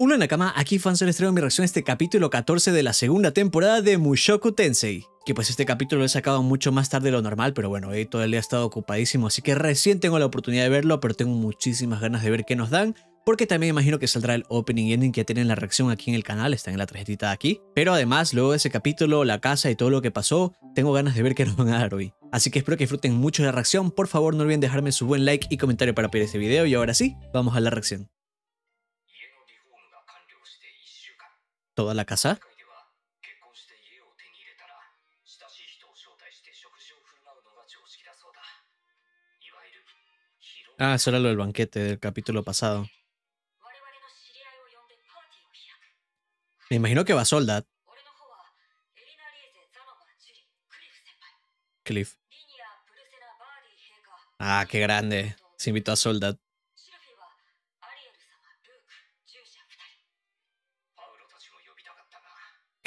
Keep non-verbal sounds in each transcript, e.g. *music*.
Hola Nakama, aquí fans les traigo mi reacción a este capítulo 14 de la segunda temporada de Mushoku Tensei. Que pues este capítulo lo he sacado mucho más tarde de lo normal, pero bueno, hoy todo el día he estado ocupadísimo, así que recién tengo la oportunidad de verlo, pero tengo muchísimas ganas de ver qué nos dan. Porque también imagino que saldrá el opening y ending que tienen la reacción aquí en el canal, está en la tarjetita de aquí. Pero además, luego de ese capítulo, la casa y todo lo que pasó, tengo ganas de ver qué nos van a dar hoy. Así que espero que disfruten mucho la reacción, por favor no olviden dejarme su buen like y comentario para pedir este video y ahora sí, vamos a la reacción. ¿Toda la casa? Ah, eso era lo del banquete del capítulo pasado. Me imagino que va Soldat. Cliff. Ah, qué grande. Se invitó a Soldat.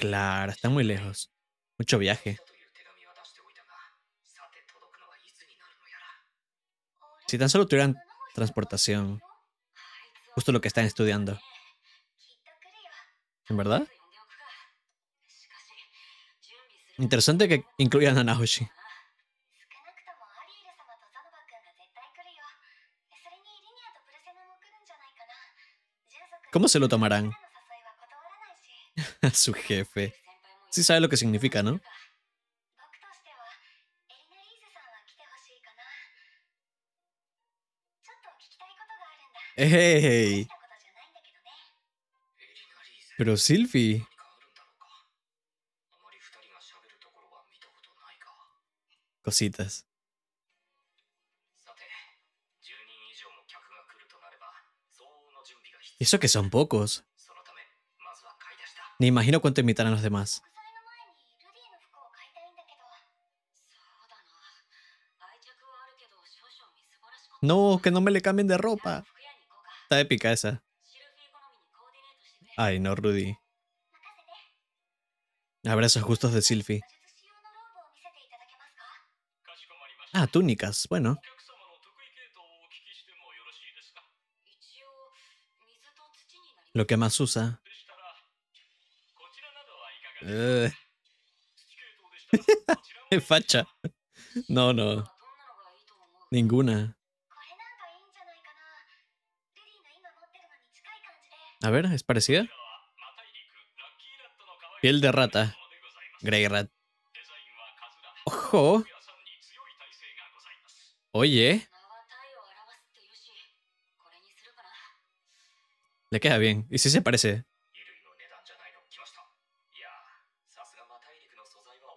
Claro, está muy lejos. Mucho viaje. Si tan solo tuvieran transportación. Justo lo que están estudiando. ¿En verdad? Interesante que incluyan a Nahoshi. ¿Cómo se lo tomarán? *laughs* A su jefe. Sí sabe lo que significa, ¿no? ¡Ey! Pero Sylvie. Cositas. ¿Y eso que son pocos? Ni imagino cuánto invitarán los demás. No, que no me le cambien de ropa. Está épica esa. Ay, no, Rudy. Abrazos justos de Sylvie. Ah, túnicas. Bueno. Lo que más usa. *laughs* Facha. No, no. Ninguna. A ver, ¿es parecida? Piel de rata. Grey rat. Ojo. Oye. Le queda bien. ¿Y si se parece?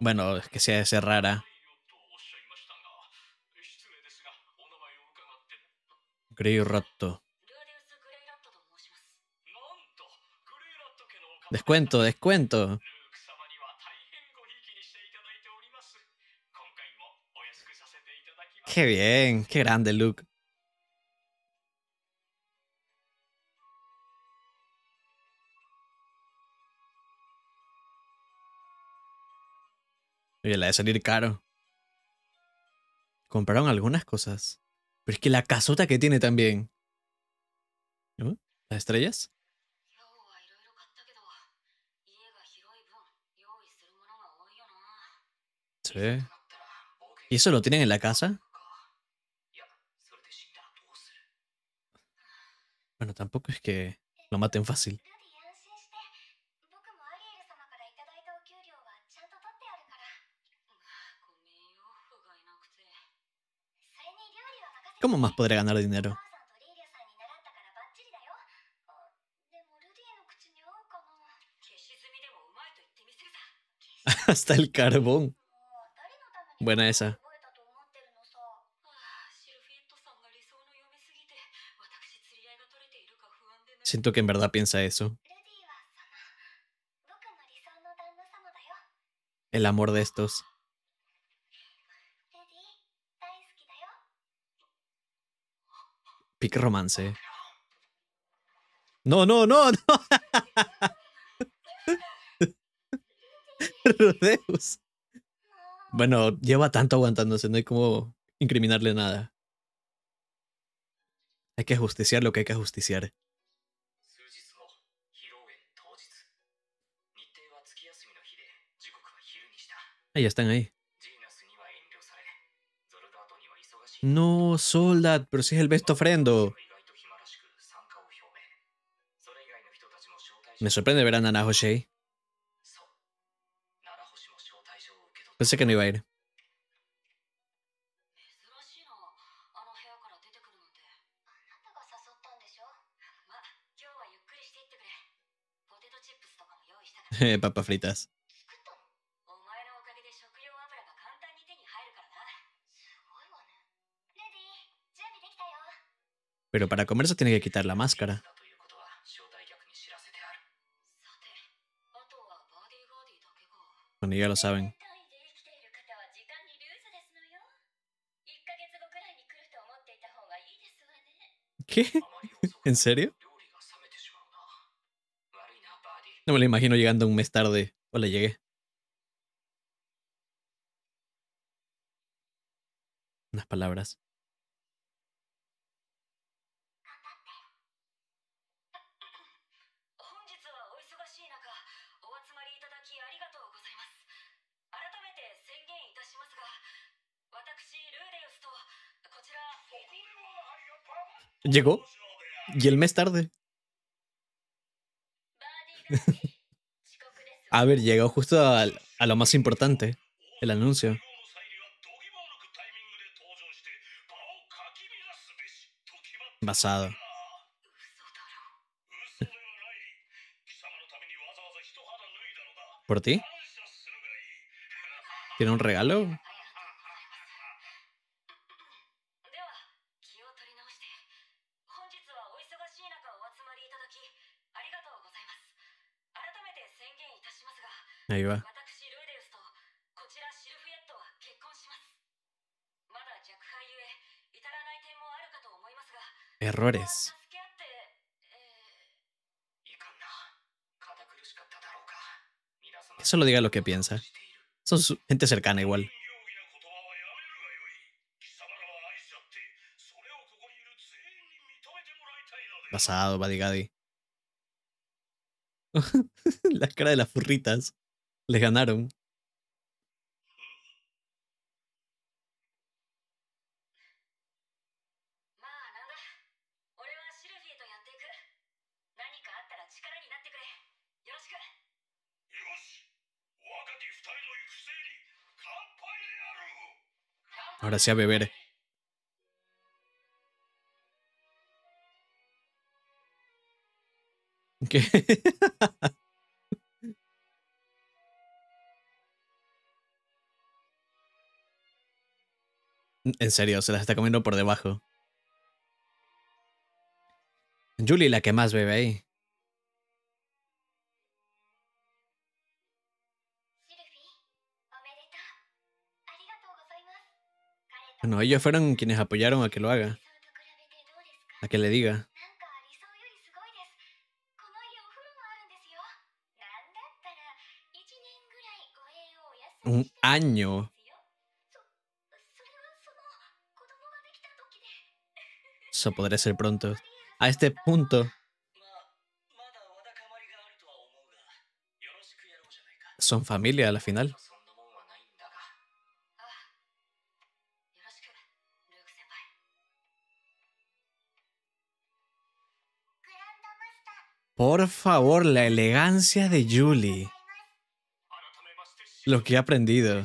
Bueno, es que sea de ser rara. Grey Rato. Descuento, descuento. Qué bien, qué grande Luke. Oye, la de salir caro. Compraron algunas cosas. Pero es que la casota que tiene también. ¿Las estrellas? Sí. ¿Y eso lo tienen en la casa? Bueno, tampoco es que lo maten fácil. ¿Cómo más podré ganar dinero? *laughs* Hasta el carbón. Buena esa. Siento que en verdad piensa eso. El amor de estos. Romance. No, no, no, no. *laughs* Rodeus. Bueno, lleva tanto aguantándose, no hay como incriminarle nada. Hay que justiciar lo que hay que justiciar. Ahí están ahí. No, Soldat, pero si es el besto ofrendo. Me sorprende ver a Nana Hoshei. Pensé que no iba a ir. *laughs* Papas fritas. Pero para comer se tiene que quitar la máscara. Bueno, ya lo saben. ¿Qué? *laughs* ¿En serio? No me lo imagino llegando un mes tarde. Hola, llegué. Unas palabras. Llegó. Y el mes tarde. *laughs* a ver, llegó justo a, a lo más importante, el anuncio. Basado. *laughs* ¿Por ti? ¿Tiene un regalo? Ahí va. Errores. Eso lo diga lo que piensa. Son gente cercana igual. Basado, Badigadi. *laughs* la cara de las furritas. Le ganaron. Ahora sí a beber. ¿Qué? *laughs* En serio, se las está comiendo por debajo. Julie la que más bebe ahí. Bueno, ellos fueron quienes apoyaron a que lo haga. A que le diga. Un año. Eso podría ser pronto. A este punto... Son familia a la final. Por favor, la elegancia de Julie. Lo que he aprendido.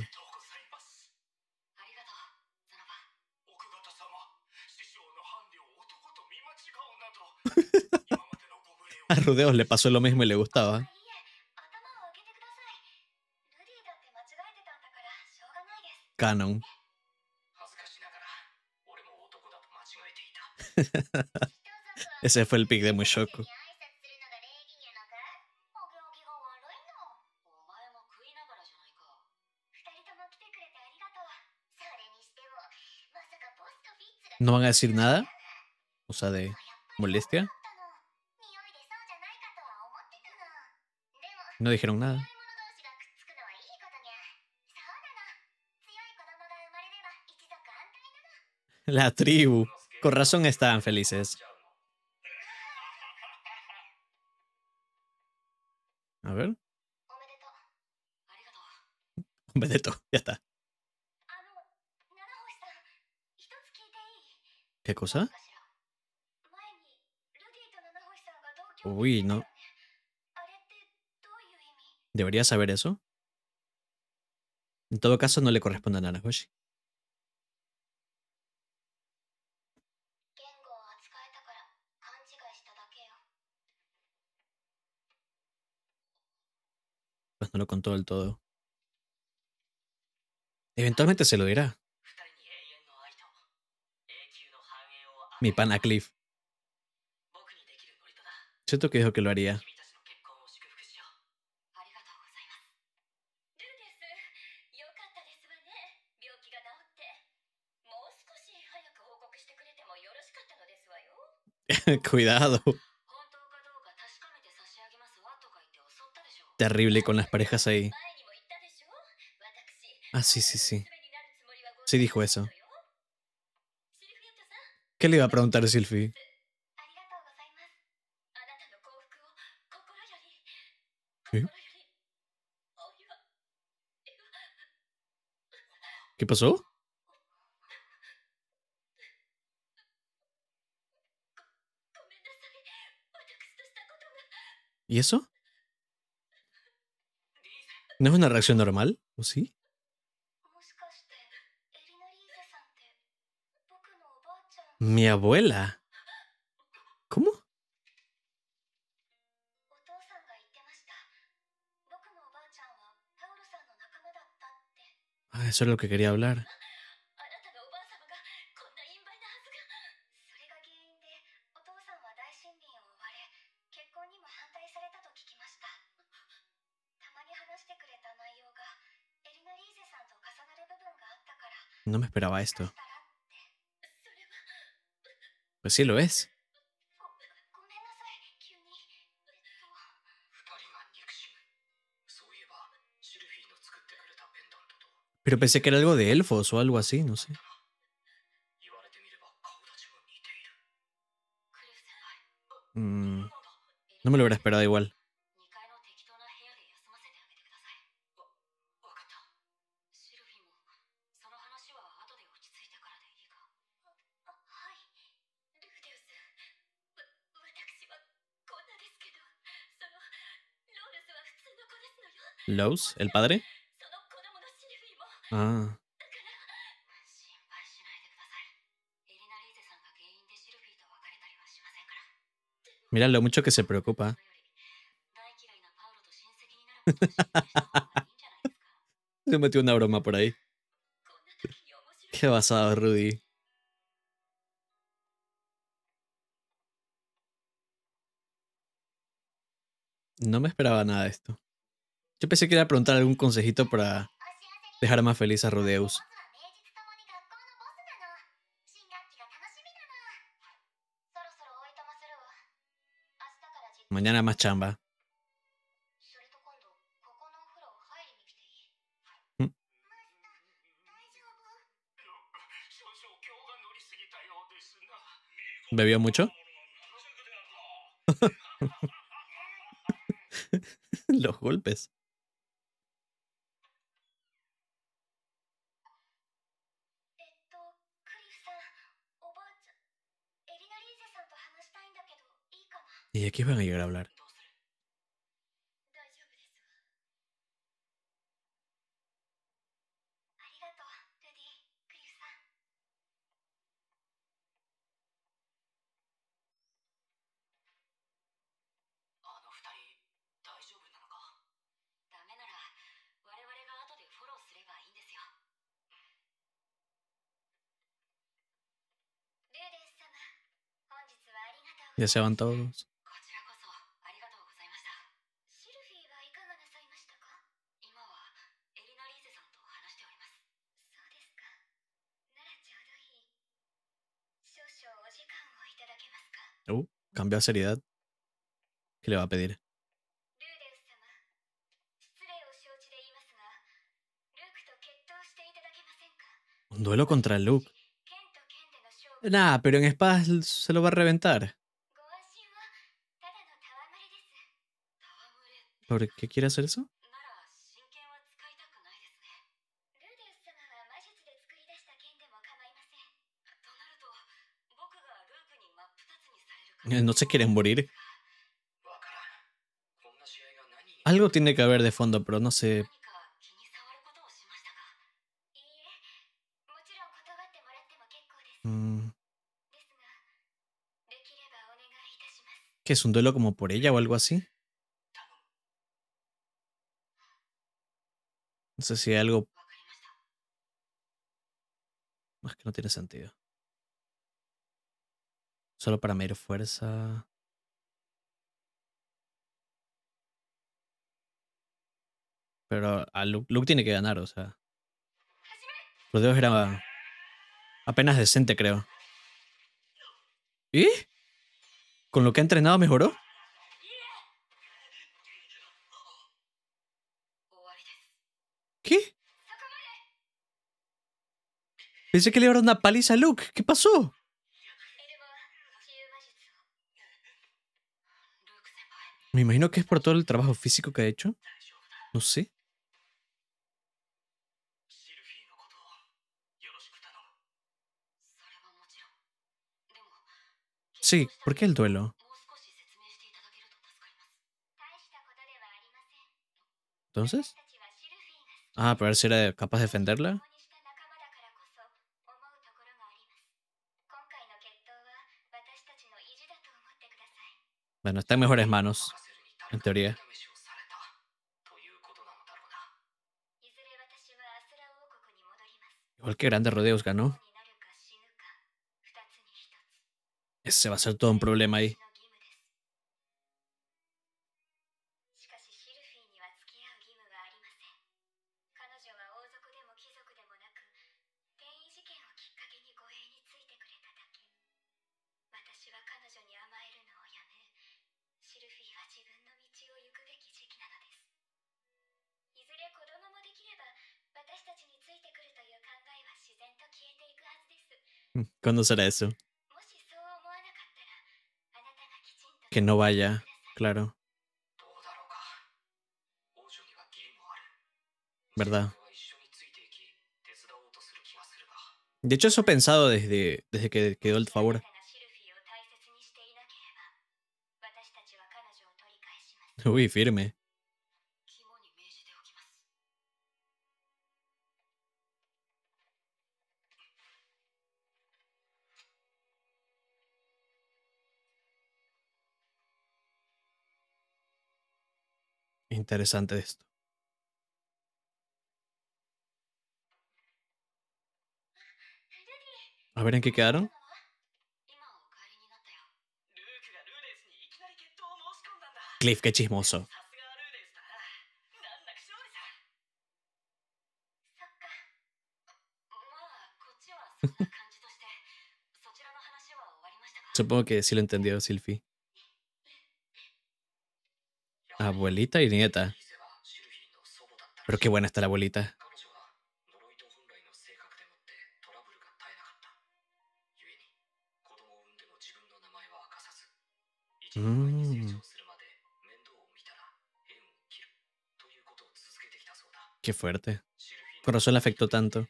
Burdeos le pasó lo mismo y le gustaba. Canon. *laughs* Ese fue el pick de Mushoku. ¿No van a decir nada? O sea, de molestia. No dijeron nada. La tribu. Con razón estaban felices. A ver. Omedeto, ya está. ¿Qué cosa? Uy, no. ¿Debería saber eso? En todo caso, no le corresponde a Nanahoshi. Pues no lo contó del todo. Eventualmente se lo dirá. Mi pana Cliff. Siento que dijo que lo haría. *laughs* Cuidado. Terrible con las parejas ahí. Ah, sí, sí, sí. Sí dijo eso. ¿Qué le iba a preguntar Silfi? ¿Qué pasó? ¿Y eso? ¿No es una reacción normal? ¿O sí? Mi abuela. ¿Cómo? Ah, eso es lo que quería hablar. No me esperaba esto. Pues sí lo es. Pero pensé que era algo de elfos o algo así, no sé. Mm, no me lo hubiera esperado igual. El padre. Ah. Mira lo mucho que se preocupa. *laughs* se metió una broma por ahí. Qué basado, Rudy. No me esperaba nada de esto. Yo pensé que iba a preguntar algún consejito para dejar más feliz a Rodeus. Mañana más chamba. ¿Mm? ¿Bebió mucho? *laughs* Los golpes. ¿Y de qué van a llegar a hablar? Ya se van todos. Uh, cambio de seriedad. ¿Qué le va a pedir? Un duelo contra Luke. Nah, pero en espadas se lo va a reventar. ¿Por qué quiere hacer eso? Eh, no se quieren morir. Algo tiene que haber de fondo, pero no sé. Mm. ¿Qué es un duelo como por ella o algo así? No sé si hay algo... Más que no tiene sentido. Solo para medir fuerza. Pero a Luke, Luke, tiene que ganar, o sea. Rodeos eran apenas decente, creo. ¿Y? ¿Con lo que ha entrenado mejoró? ¿Qué? Pensé que le dieron una paliza a Luke. ¿Qué pasó? Me imagino que es por todo el trabajo físico que ha hecho. No sé. Sí, ¿por qué el duelo? ¿Entonces? Ah, para ver si era capaz de defenderla. Bueno, está en mejores manos, en teoría. Igual que Grandes Rodeos ganó. Ese va a ser todo un problema ahí. ¿Cuándo será eso? Que no vaya, claro. ¿Verdad? De hecho, eso he pensado desde, desde que quedó el favor. Uy, firme. interesante de esto. A ver en qué quedaron. Cliff, qué chismoso. *laughs* Supongo que sí lo entendió Silphy. Abuelita y nieta. Pero qué buena está la abuelita. Mm. Qué fuerte. Por eso le afectó tanto.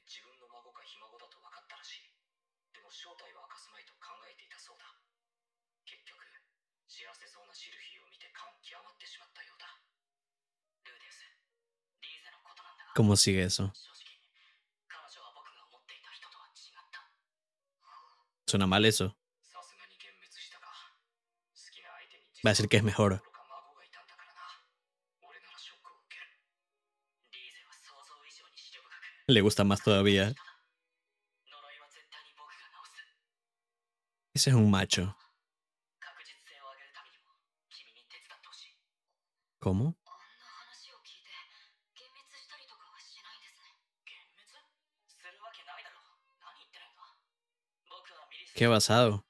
¿Cómo sigue eso? Suena mal eso. Va a decir que es mejor. Le gusta más todavía. Ese es un macho. ¿Cómo? Qué basado.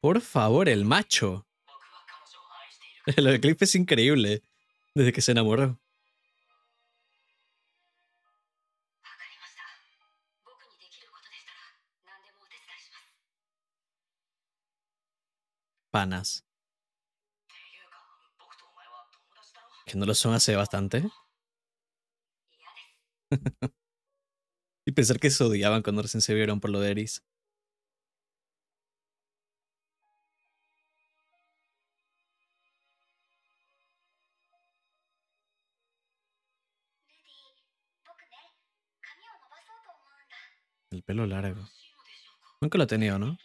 Por favor, el macho. *laughs* El clip es increíble. Desde que se enamoró. Panas. que no lo son hace bastante. *laughs* y pensar que se odiaban cuando recién se vieron por lo de Eris. El pelo largo. Nunca lo he tenido, ¿no?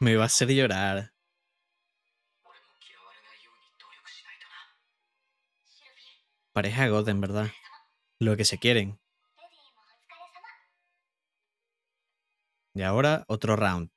Me va a hacer llorar. Pareja Goden, verdad. Lo que se quieren. Y ahora otro round.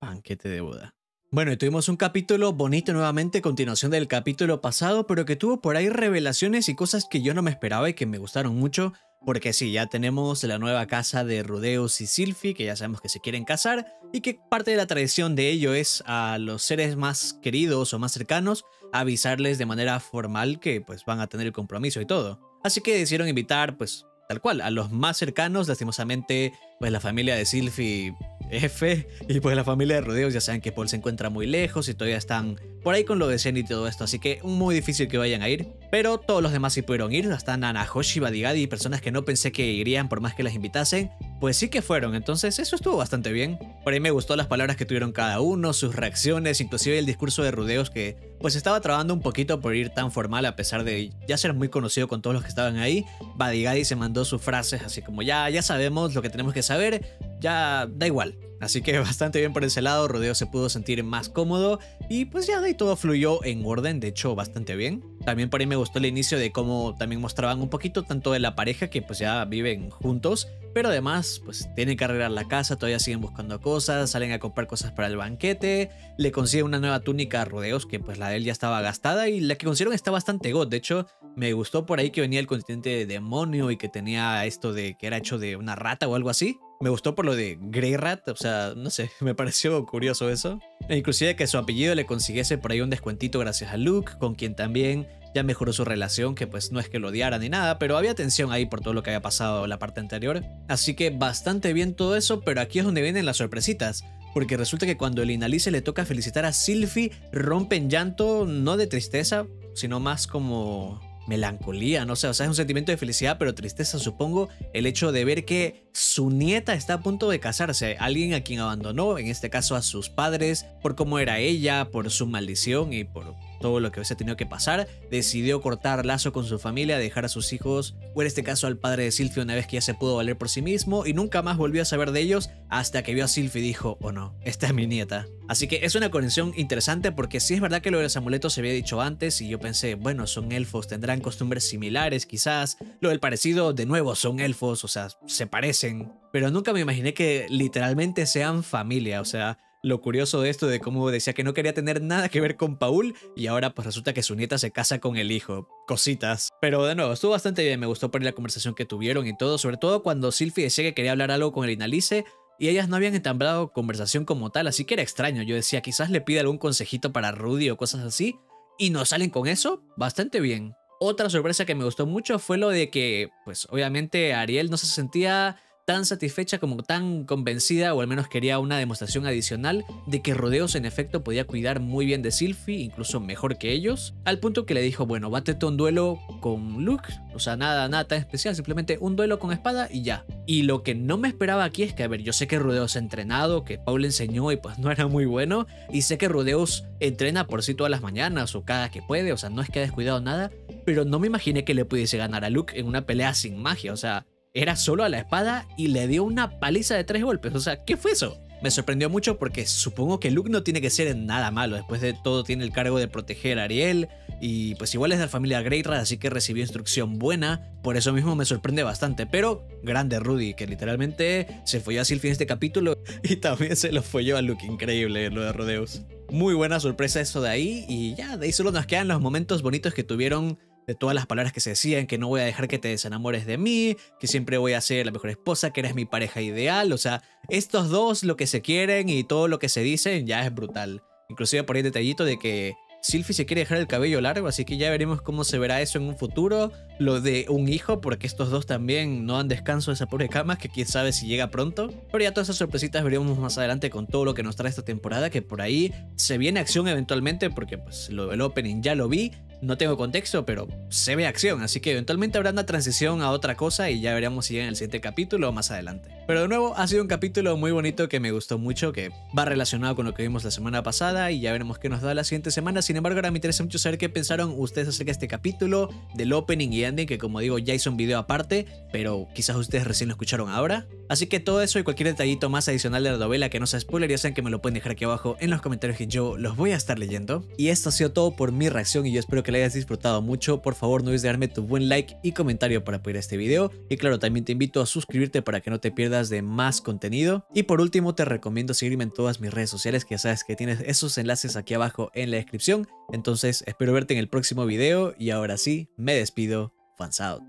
Banquete de boda. Bueno, y tuvimos un capítulo bonito nuevamente, continuación del capítulo pasado, pero que tuvo por ahí revelaciones y cosas que yo no me esperaba y que me gustaron mucho. Porque sí, ya tenemos la nueva casa de Rudeus y Sylphie, que ya sabemos que se quieren casar, y que parte de la tradición de ello es a los seres más queridos o más cercanos avisarles de manera formal que pues van a tener el compromiso y todo. Así que decidieron invitar pues tal cual a los más cercanos, lastimosamente pues la familia de Sylphie F y pues la familia de Rudeus ya saben que Paul se encuentra muy lejos y todavía están por ahí con lo de Zen y todo esto, así que muy difícil que vayan a ir, pero todos los demás sí pudieron ir, hasta Nanahoshi, Badigadi y personas que no pensé que irían por más que las invitasen, pues sí que fueron, entonces eso estuvo bastante bien. Por ahí me gustó las palabras que tuvieron cada uno, sus reacciones, inclusive el discurso de Rudeus que pues estaba trabando un poquito por ir tan formal a pesar de ya ser muy conocido con todos los que estaban ahí. Badigadi se mandó sus frases así como ya, ya sabemos lo que tenemos que saber, ya da igual. Así que *laughs* bastante bien por ese lado, Rodeo se pudo sentir más cómodo y pues ya de ahí todo fluyó en orden, de hecho bastante bien. También por ahí me gustó el inicio de cómo también mostraban un poquito tanto de la pareja que pues ya viven juntos, pero además pues tienen que arreglar la casa, todavía siguen buscando cosas, salen a comprar cosas para el banquete, le consiguen una nueva túnica a Rodeos que pues la de él ya estaba gastada y la que consiguieron está bastante god, de hecho me gustó por ahí que venía el continente de demonio y que tenía esto de que era hecho de una rata o algo así. Me gustó por lo de Grey Rat, o sea, no sé, *laughs* me pareció curioso eso. E inclusive que su apellido le consiguiese por ahí un descuentito gracias a Luke, con quien también ya mejoró su relación, que pues no es que lo odiara ni nada, pero había tensión ahí por todo lo que había pasado la parte anterior. Así que bastante bien todo eso, pero aquí es donde vienen las sorpresitas. Porque resulta que cuando el Inalice le toca felicitar a Sylphie, rompe en llanto, no de tristeza, sino más como melancolía, no sé, o sea, es un sentimiento de felicidad, pero tristeza, supongo, el hecho de ver que su nieta está a punto de casarse, alguien a quien abandonó, en este caso a sus padres, por cómo era ella, por su maldición y por todo lo que hubiese tenido que pasar, decidió cortar lazo con su familia, dejar a sus hijos, o en este caso al padre de Sylphie una vez que ya se pudo valer por sí mismo, y nunca más volvió a saber de ellos hasta que vio a Sylphie y dijo, oh no, esta es mi nieta. Así que es una conexión interesante porque sí es verdad que lo de los amuletos se había dicho antes y yo pensé, bueno, son elfos, tendrán costumbres similares quizás, lo del parecido de nuevo son elfos, o sea, se parecen, pero nunca me imaginé que literalmente sean familia, o sea, lo curioso de esto de cómo decía que no quería tener nada que ver con Paul y ahora pues resulta que su nieta se casa con el hijo. Cositas. Pero de nuevo, estuvo bastante bien, me gustó por la conversación que tuvieron y todo, sobre todo cuando Sylphie decía que quería hablar algo con el Inalice y ellas no habían entablado conversación como tal, así que era extraño. Yo decía, quizás le pide algún consejito para Rudy o cosas así y no salen con eso, bastante bien. Otra sorpresa que me gustó mucho fue lo de que, pues obviamente Ariel no se sentía tan satisfecha como tan convencida, o al menos quería una demostración adicional, de que Rodeos en efecto podía cuidar muy bien de Sylphie, incluso mejor que ellos, al punto que le dijo, bueno, bátete un duelo con Luke, o sea, nada, nada tan especial, simplemente un duelo con espada y ya. Y lo que no me esperaba aquí es que, a ver, yo sé que Rodeos ha entrenado, que Paul enseñó y pues *laughs* no era muy bueno, y sé que Rodeos entrena por sí todas las mañanas o cada que puede, o sea, no es que ha descuidado nada, pero no me imaginé que le pudiese ganar a Luke en una pelea sin magia, o sea, era solo a la espada y le dio una paliza de tres golpes. O sea, ¿qué fue eso? Me sorprendió mucho porque supongo que Luke no tiene que ser nada malo. Después de todo tiene el cargo de proteger a Ariel. Y pues igual es de la familia Greyrat, así que recibió instrucción buena. Por eso mismo me sorprende bastante. Pero grande Rudy, que literalmente se folló a Sylphie en este capítulo. *laughs* Y también se lo folló a Luke. Increíble lo de Rodeus. Muy buena sorpresa eso de ahí. Y ya, de ahí solo nos quedan los momentos bonitos que tuvieron de todas las palabras que se decían, que no voy a dejar que te desenamores de mí, que siempre voy a ser la mejor esposa, que eres mi pareja ideal, o sea, estos dos lo que se quieren y todo lo que se dicen ya es brutal. Inclusive por ahí el detallito de que Sylvie se quiere dejar el cabello largo, así que ya veremos cómo se verá eso en un futuro. Lo de un hijo, porque estos dos también no dan descanso de esa pobre cama, que quién sabe si llega pronto. Pero ya todas esas sorpresitas veremos más adelante con todo lo que nos trae esta temporada, que por ahí se viene acción eventualmente, porque pues lo del opening ya lo vi. No tengo contexto, pero se ve acción, así que eventualmente habrá una transición a otra cosa y ya veremos si en el siguiente capítulo o más adelante. Pero de nuevo, ha sido un capítulo muy bonito que me gustó mucho, que va relacionado con lo que vimos la semana pasada y ya veremos qué nos da la siguiente semana. Sin embargo, ahora me interesa mucho saber qué pensaron ustedes acerca de este capítulo, del opening y ending, que como digo ya hizo un video aparte, pero quizás ustedes recién lo escucharon ahora. Así que todo eso y cualquier detallito más adicional de la novela que no sea spoiler, ya saben que me lo pueden dejar aquí abajo en los comentarios que yo los voy a estar leyendo. Y esto ha sido todo por mi reacción y yo espero que la hayas disfrutado mucho. Por favor, no olvides dejarme tu buen like y comentario para apoyar este video. Y claro, también te invito a suscribirte para que no te pierdas de más contenido. Y por último, te recomiendo seguirme en todas mis redes sociales, que ya sabes que tienes esos enlaces aquí abajo en la descripción. Entonces, espero verte en el próximo video y ahora sí, me despido. Fans out.